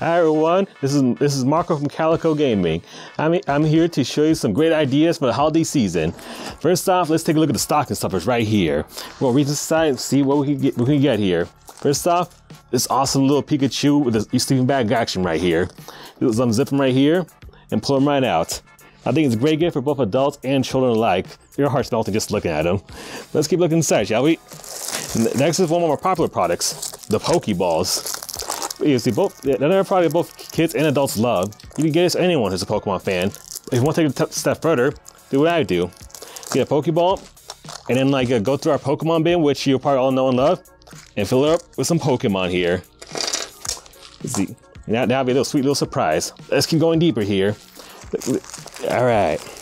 Hi everyone, this is this is Marco from Calico Gaming. I'm I'm here to show you some great ideas for the holiday season. First off, let's take a look at the stocking stuffers right here. We'll reach inside and see what we can get we can get here. First off, this awesome little Pikachu with the sleeping bag action right here. Let's unzip them right here and pull them right out. I think it's a great gift for both adults and children alike. Your heart's melting just looking at them. Let's keep looking inside, shall we? Next is one of our popular products, the Pokeballs. You see, both another product both kids and adults love. You can get this anyone who's a Pokemon fan. If you want to take a step further, do what I do. Get a Pokeball, and then like uh, go through our Pokemon bin, which you probably all know and love, and fill it up with some Pokemon here. Let's see, now that'll be a little sweet little surprise. Let's keep going deeper here. All right.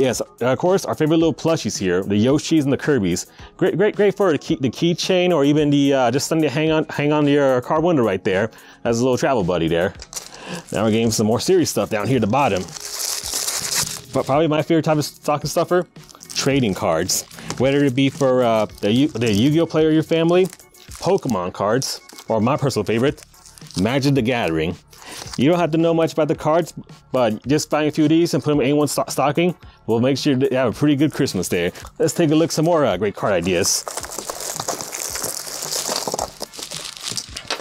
Yes, of course, our favorite little plushies here, the Yoshis and the Kirby's. Great, great, great for the, key, the keychain or even the uh, just something to hang on, hang on to your car window right there as a little travel buddy there. Now we're getting some more serious stuff down here at the bottom. But probably my favorite type of stocking stuffer, trading cards. Whether it be for uh, the, the Yu-Gi-Oh player of your family, Pokemon cards, or my personal favorite, Magic the Gathering. You don't have to know much about the cards, but just buying a few of these and put them in anyone's st stocking will make sure you have a pretty good Christmas there. Let's take a look some more uh, great card ideas.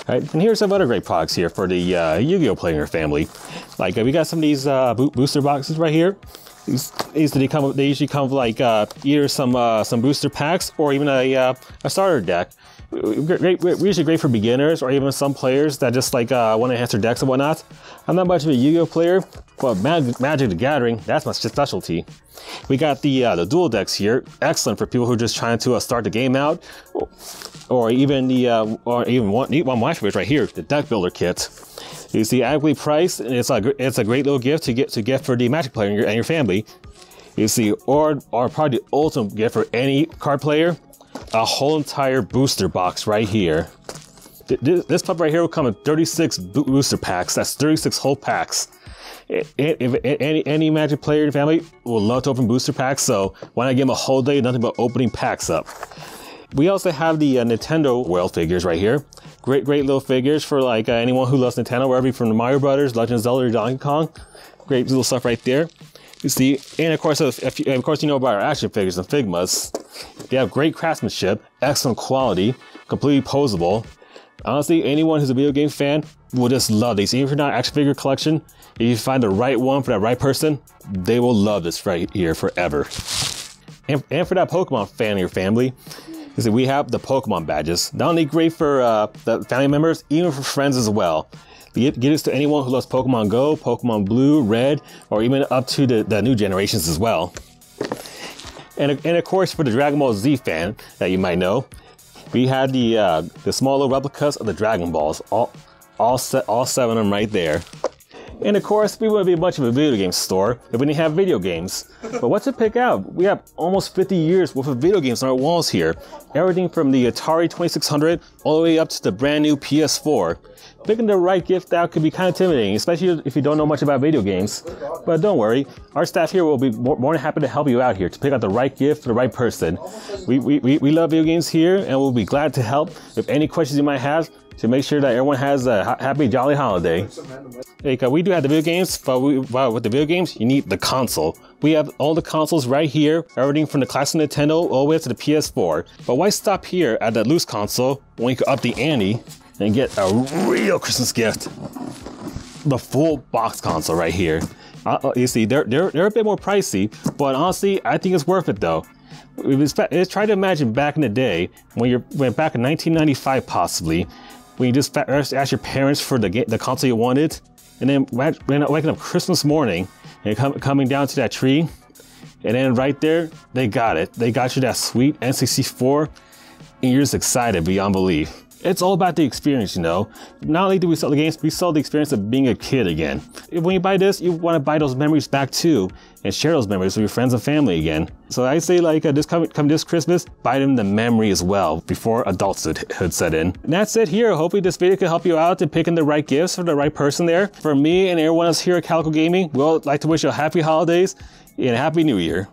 All right, and here's some other great products here for the uh, Yu-Gi-Oh player family. Like uh, we got some of these uh, bo booster boxes right here. Come they usually come with like uh, either some uh, some booster packs or even a uh, a starter deck great, great, usually great for beginners or even some players that just like uh, want to enhance their decks and whatnot. I'm not much of a Yu-Gi-Oh player, but Mag Magic the Gathering, that's my specialty. We got the uh, the duel decks here, excellent for people who are just trying to uh, start the game out, or even the or even one, one favorite right here, the deck builder kit. You see, adequately priced, and it's a it's a great little gift to get to get for the Magic player and your, and your family. You see, or or probably the ultimate gift for any card player a whole entire booster box right here. This pup right here will come in 36 booster packs. That's 36 whole packs. If any any Magic player in your family will love to open booster packs, so why not give them a whole day nothing but opening packs up? We also have the uh, Nintendo World figures right here. Great, great little figures for like uh, anyone who loves Nintendo, wherever from the Mario Brothers, Legend of Zelda, or Donkey Kong. Great little stuff right there. You see, and of course, if you, of course, you know about our action figures and Figmas. They have great craftsmanship, excellent quality, completely posable. Honestly, anyone who's a video game fan will just love these. Even if you're not an action figure collection, if you find the right one for that right person, they will love this right here forever. And, and for that Pokemon fan of your family, you see, we have the Pokemon badges. Not only great for uh, the family members, even for friends as well. Get, this to anyone who loves Pokemon Go, Pokemon Blue, Red, or even up to the, the new generations as well. And, and of course, for the Dragon Ball Z fan that you might know, we had the uh, the smaller replicas of the Dragon Balls, all all set, all seven of them right there. And of course, we wouldn't be much of a video game store if we didn't have video games. But what to pick out? We have almost 50 years worth of video games on our walls here. Everything from the Atari 2600 all the way up to the brand new PS4. Picking the right gift out could be kind of intimidating, especially if you don't know much about video games. But don't worry, our staff here will be more, than happy to help you out here to pick out the right gift for the right person. We, we, we, love video games here and we'll be glad to help with any questions you might have to make sure that everyone has a happy, jolly holiday. Hey, we do have the video games, but we, with the video games, you need the console. We have all the consoles right here, everything from the classic Nintendo all the way up to the PS4. But why stop here at the loose console when you can up the ante and get a real Christmas gift? The full box console right here. Uh, uh you see, they're, they're, they're a bit more pricey, but honestly, I think it's worth it though. It's, try to imagine back in the day when you're when back in 1995 possibly when you just asked your parents for the the console you wanted, and then waking up Christmas morning and coming down to that tree, and then right there they got it. They got you that sweet N64, and you're just excited beyond belief. It's all about the experience, you know. Not only do we sell the games, we sell the experience of being a kid again. When you buy this, you want to buy those memories back too, and share those memories with your friends and family again. So I say like uh, this come, come this Christmas, buy them the memory as well before adulthood set in. And that's it here. Hopefully this video can help you out in picking the right gifts for the right person there. For me and everyone else here at Calico Gaming, we'd like to wish you a happy holidays and a happy new year.